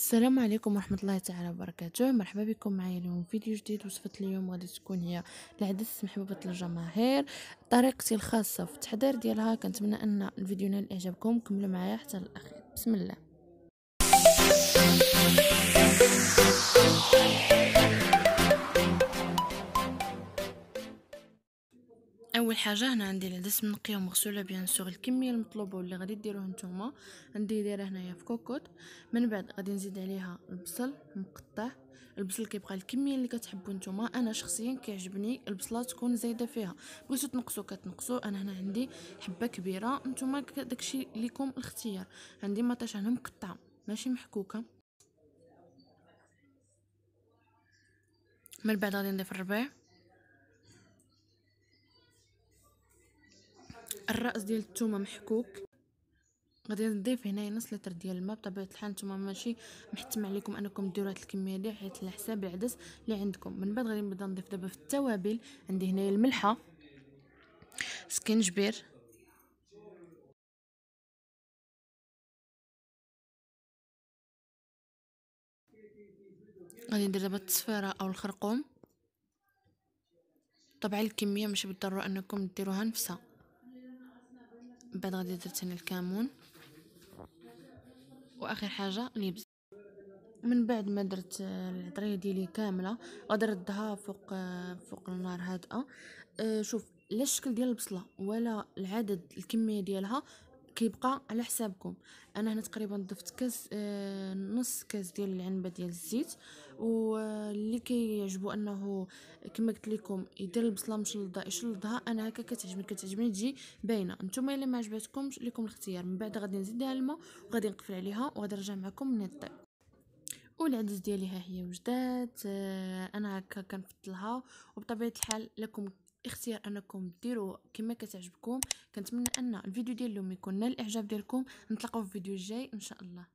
السلام عليكم ورحمة الله تعالى وبركاته. مرحبا بكم معايا اليوم فيديو جديد وصفة اليوم غادي تكون هي العدس محبوبة الجماهير طريقتي الخاصة في التحضير ديالها. كنتمنى أن الفيديو ينال إعجابكم. كملوا معايا حتى الأخير. بسم الله. أول حاجة هنا عندي العدس منقية ومغسولة بيان سور. الكمية المطلوبة واللي غادي ديروه نتوما عندي دايرة هنايا في كوكوط من بعد غادي نزيد عليها البصل مقطع. البصل كيبقى الكمية اللي كتحبوا نتوما. أنا شخصيا كيعجبني البصلة تكون زايدة فيها. بغيتو تنقصوا كتنقصوا أنا هنا عندي حبة كبيرة. نتوما داكشي ليكم الاختيار. عندي مطيشه هنا مقطعه ماشي محكوكة. من بعد غادي نضيف الربيع. الرأس ديال الثومه محكوك. غادي نضيف هنايا نص لتر ديال الماء بطبيعة الحال نتوما ماشي محتم عليكم أنكم ديروا هاد الكمية دي حيت على حساب العدس اللي عندكم. من بعد غادي نبدا نضيف دابا في التوابل. عندي هنايا الملحة سكينجبير. غادي ندير دابا التصفيرة أو الخرقوم. طبعا الكمية ماشي بالضرورة أنكم ديروها نفسها. بعد غادي درت هنا الكمون. وآخر حاجة اليبس من بعد ما درت العطرية ديالي كاملة غادي نردها فوق فوق النار هادئة. أه شوف لا الشكل ديال البصلة ولا العدد الكمية ديالها كيبقى على حسابكم. أنا هنا تقريبا ضفت كاس آه نص كاس ديال العنبة ديال الزيت. واللي كيعجبو أنه كما قلت لكم يدير البصلة مشلضه يشلضها أنا هكا كتعجبني كتعجبني تجي باينة. نتوما إلا ما عجبتكمش لكم الاختيار. من بعد غادي نزيدها الماء وغادي نقفل عليها وغادي نرجع معكم من الطيب والعدس ديالي ها هي وجدات آه أنا هكا كنفضلها. وبطبيعة الحال لكم اختيار انكم ديروا كما كتعجبكم. كنتمنى ان الفيديو ديال اليوم يكون نال الاعجاب ديالكم. نتلاقاو في الفيديو الجاي إن شاء الله.